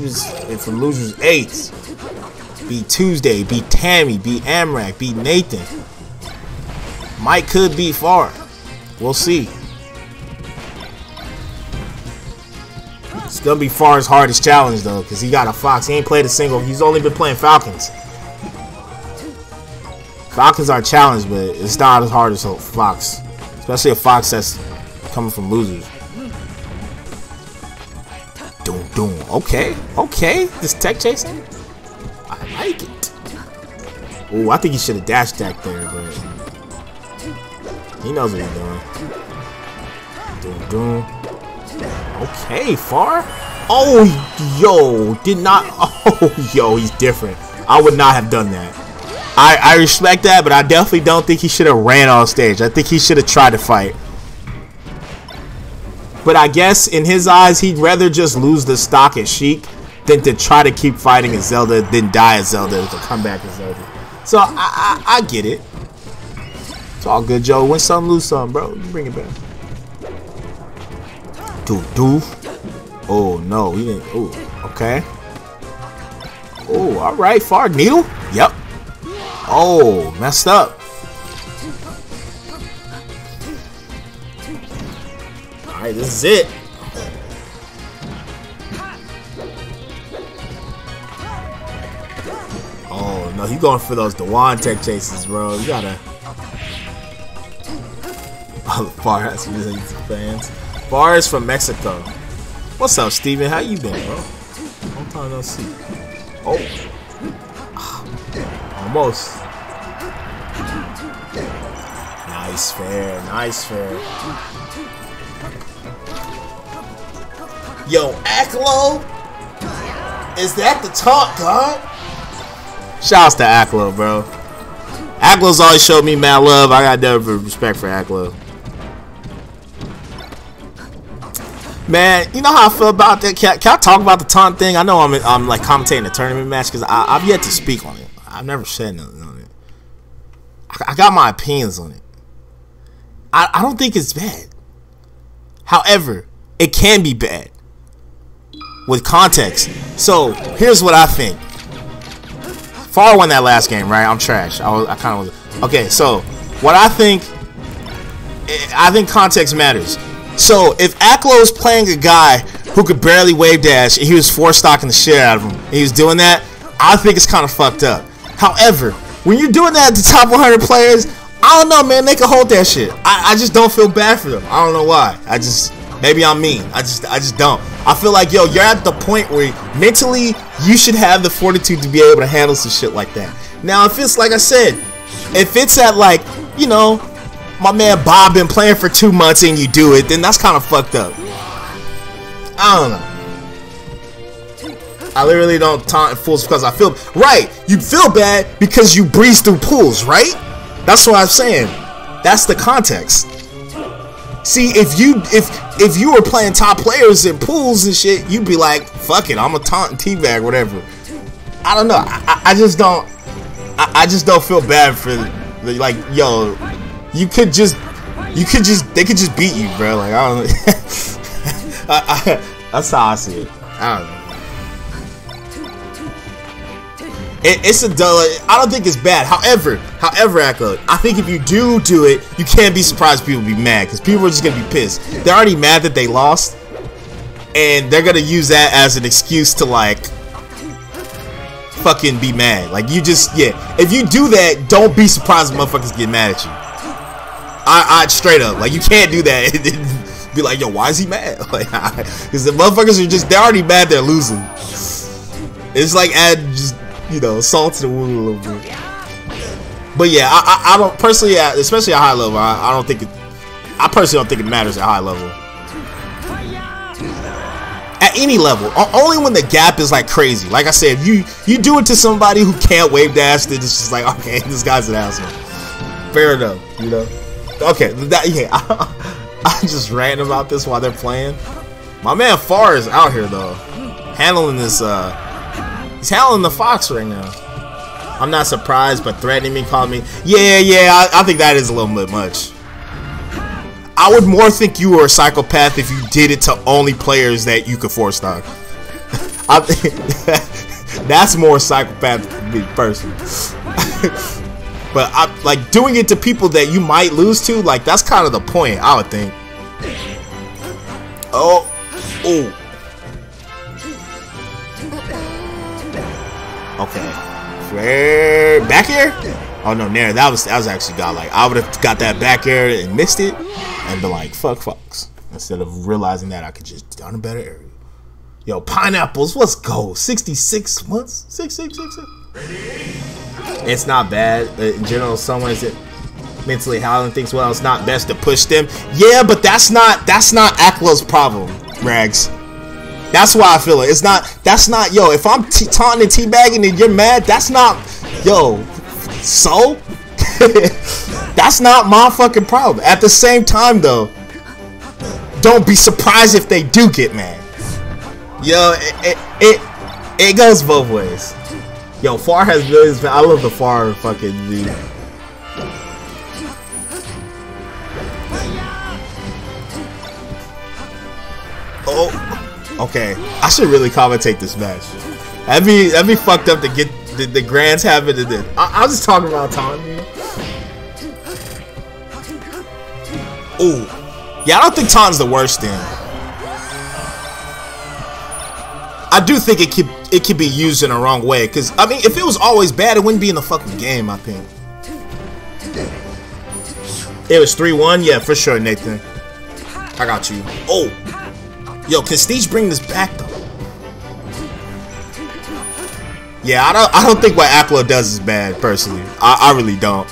and from losers eight. Beat Tuesday, beat Tammy, beat Amrak, beat Nathan. Mike could be far. We'll see. It's gonna be Far's hardest challenge though, because he got a Fox. He ain't played a single. He's only been playing Falcons. Falcons are a challenge, but it's not as hard as a Fox. Especially a Fox that's coming from losers. Okay, okay. This tech chasing? I like it. Oh, I think he should have dash attacked there, but he knows what he's doing. Doom, doom. Okay, far. Oh, yo, did not. Oh, yo, he's different. I would not have done that. I, I respect that, but I definitely don't think he should have ran on stage. I think he should have tried to fight. But I guess in his eyes, he'd rather just lose the stock at Sheik than to try to keep fighting as Zelda, then die as Zelda, to come back as Zelda. So I, I, I get it. It's all good, Joe. Win some, lose some, bro. Bring it back. Do do. Oh no, he didn't. Oh, okay. Oh, all right, far needle. Yep. Oh, messed up. Alright, this is it. Oh, no, he's going for those Dewan tech chases, bro. You gotta... Oh, the Far has fans. Far is from Mexico. What's up, Steven? How you been, bro? Long time no see. Oh. Almost. Nice fair, nice fair. Yo, Aklo? Is that the taunt god? Shouts to Aklo, bro. Aklo's always showed me mad love. I got never respect for Aklo. Man, you know how I feel about that? Can, can I talk about the taunt thing? I know I'm I'm like commentating a tournament match because I've yet to speak on it. I've never said nothing on it. I, I got my opinions on it. I, I don't think it's bad. However, it can be bad with context. So here's what I think. Far won that last game, right? I'm trash. I was, I kind of was. Okay, so what I think, eh, I think context matters. So if Aklo is playing a guy who could barely wave dash and he was four stocking the shit out of him, and he was doing that, I think it's kind of fucked up. However, when you're doing that to top 100 players, I don't know, man. They can hold that shit. I, I just don't feel bad for them. I don't know why. I just maybe I'm mean. I just I just don't. I feel like yo, you're at the point where mentally you should have the fortitude to be able to handle some shit like that. Now, if it's like I said, if it's at like you know my man Bob been playing for two months and you do it, then that's kind of fucked up. I don't know. I literally don't taunt fools because I feel right. You feel bad because you breeze through pools, right? That's what I'm saying. That's the context. See, if you if if you were playing top players in pools and shit, you'd be like, "Fuck it, I'm a taunt teabag, whatever." I don't know. I, I just don't. I, I, just don't feel bad for the, like, yo. You could just, you could just, they could just beat you, bro. Like I don't. I, I, that's how I see it. I don't know. It, it's a dull. I don't think it's bad. However, however, Echo, I think if you do do it, you can't be surprised people be mad because people are just gonna be pissed. They're already mad that they lost, and they're gonna use that as an excuse to like fucking be mad. Like you just yeah. If you do that, don't be surprised motherfuckers get mad at you. I, I straight up like you can't do that. be like, yo, why is he mad? Like, because the motherfuckers are just they're already mad they're losing. It's like add you know, salt the wound a little bit. But yeah, I, I, I don't personally, especially at high level, I, I don't think it. I personally don't think it matters at high level. At any level, only when the gap is like crazy. Like I said, you you do it to somebody who can't wave dash, then it's just like, okay, this guy's an asshole. Fair enough, you know. Okay, that yeah, I, I'm just ranting about this while they're playing. My man Far is out here though, handling this uh He's howling the fox right now. I'm not surprised, but threatening me, calling me. Yeah, yeah, I, I think that is a little bit much. I would more think you were a psychopath if you did it to only players that you could four stock. I that's more psychopath than me personally. but I like doing it to people that you might lose to. Like that's kind of the point, I would think. Oh, oh. Okay. Back here? Oh no, Nair, that was that was actually got like I would have got that back air and missed it and be like, fuck Fox. Instead of realizing that I could just done a better area. Yo, pineapples, let's go. 66 months? Six, six, six, six. It's not bad. Uh, in general, someone is mentally howling thinks, well, it's not best to push them. Yeah, but that's not that's not Aklo's problem, Rags. That's why I feel it. It's not. That's not. Yo, if I'm t- taunting and teabagging and you're mad, that's not. Yo, so that's not my fucking problem. At the same time, though, don't be surprised if they do get mad. Yo, it it it, it goes both ways. Yo, Far has millions. I love the Far fucking the. Okay. I should really commentate this match. That'd be that'd be fucked up to get the, the Grands having it. In. I, was just talking about Tom. Oh, yeah. I don't think Taun's the worst thing. I do think it could it could be used in a wrong way. Cause I mean, if it was always bad, it wouldn't be in the fucking game. I think. It was three one. Yeah, for sure, Nathan. I got you. Oh, yo, can Steve bring this back though? Yeah, I don't. I don't think what Aklo does is bad. Personally, I, I really don't.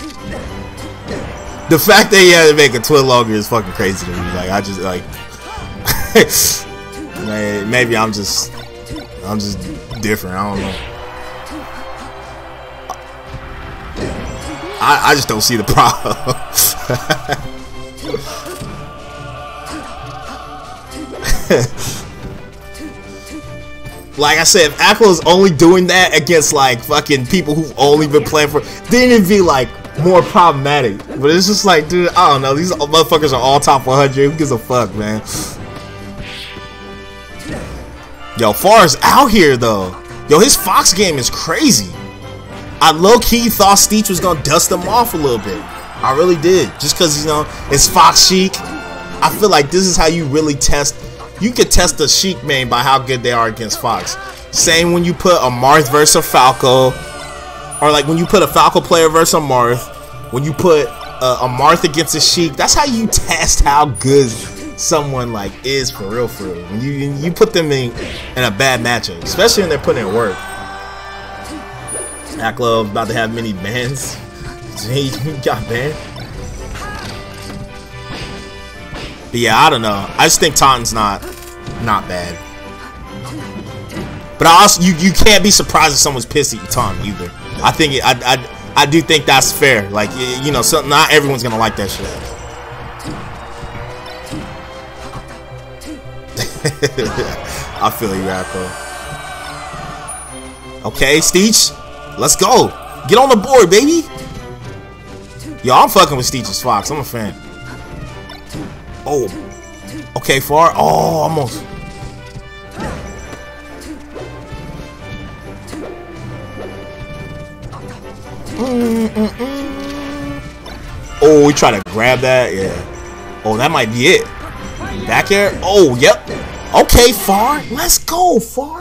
The fact that he had to make a TwitLonger is fucking crazy to me. Like, I just like. maybe I'm just I'm just different. I don't know. I, I just don't see the problem. like I said, if is only doing that against like fucking people who've only been playing for, then it'd be like more problematic. But it's just like, dude, I don't know. These motherfuckers are all top 100. Who gives a fuck, man? Yo, Far's out here though. Yo, his Fox game is crazy. I low key thought Steech was gonna dust him off a little bit. I really did. Just cause you know it's Fox Sheik. I feel like this is how you really test. You could test the Sheik main by how good they are against Fox. Same when you put a Marth versus a Falco, or like when you put a Falco player versus a Marth. When you put a, a Marth against a Sheik, that's how you test how good someone like is for real for real. When you you put them in in a bad matchup, especially when they're putting in work. Aklo about to have many bans. he got banned. But yeah, I don't know. I just think Taunton's not not bad. But I also you you can't be surprised if someone's pissed at you Taunton either. I think I I I do think that's fair. Like you know, so not everyone's gonna like that shit. I feel you, Rappo. Okay, Steech. Let's go. Get on the board, baby. Yo, I'm fucking with Steech's Fox. I'm a fan. Oh. Okay, far. Oh, almost. Mm -mm -mm. Oh, we try to grab that? Yeah. Oh, that might be it. Back air? Oh, yep. Okay, Far. Let's go, Far.